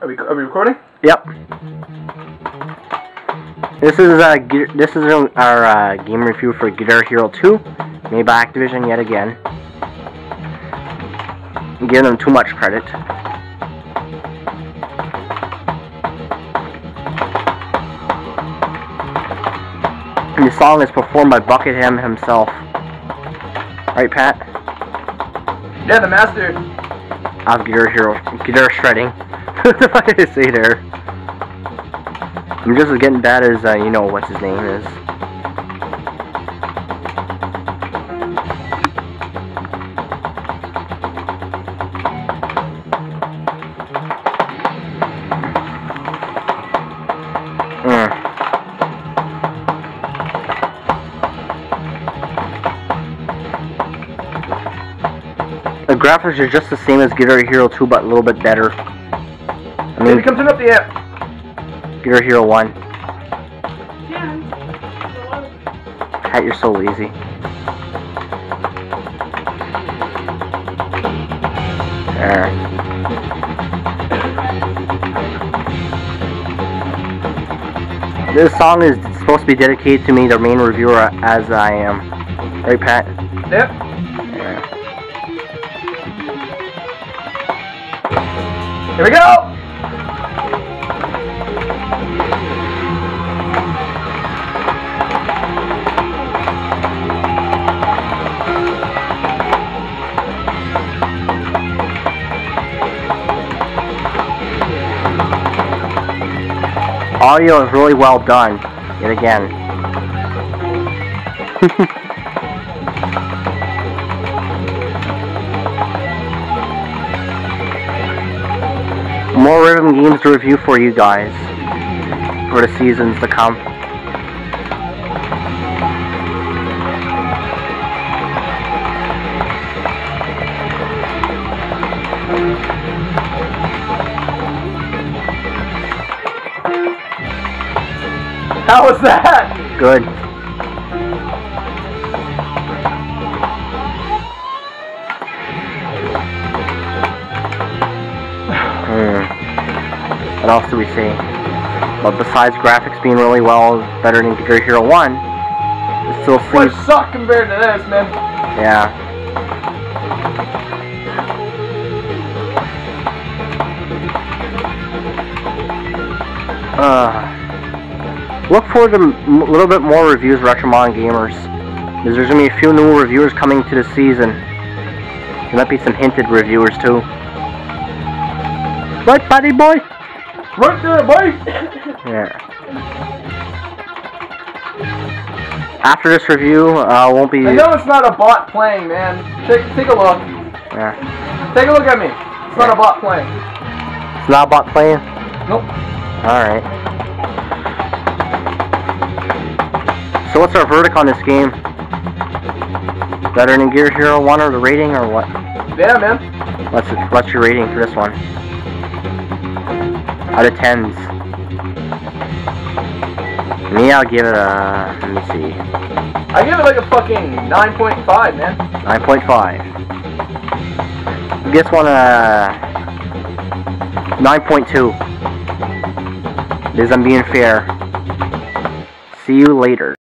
Are we, are we recording? Yep. This is uh, this is our uh, game review for Guitar Hero 2, made by Activision yet again. I'm giving them too much credit. And the song is performed by Buckethead himself. Right, Pat? Yeah, the master. Of Guitar Hero, Guitar Shredding. what the fuck did I say there? I'm just as getting bad as, uh, you know, what's his name is. Graphics are just the same as Guitar Hero 2, but a little bit better. I mean, Baby, come turn up the amp. Guitar Hero 1. Can. Pat, you're so lazy. There. This song is supposed to be dedicated to me, the main reviewer, as I am. Right, Pat? Yep. Here we go. Audio is really well done, yet again. Rhythm games to review for you guys for the seasons to come. How was that? Good. What else do we see? But besides graphics being really well, better than Guitar Hero 1, it still seems... suck compared to this, man. Yeah. Uh, look forward to a little bit more reviews, Retromon Gamers. Because there's going to be a few new reviewers coming to the season. There might be some hinted reviewers too. Right, buddy boy? Right there, boy. Yeah. After this review, uh, won't be... I know it's not a bot playing, man. Take, take a look. Yeah. Take a look at me. It's not a bot playing. It's not a bot playing? Nope. Alright. So what's our verdict on this game? Better than Guitar Hero 1 or the rating or what? Yeah, man. What's it, what's your rating for this one? Out of tens. Me, I'll give it a, let me see, I give it like a fucking 9.5, man. 9.5. This one, uh, 9.2. Because I'm being fair. See you later.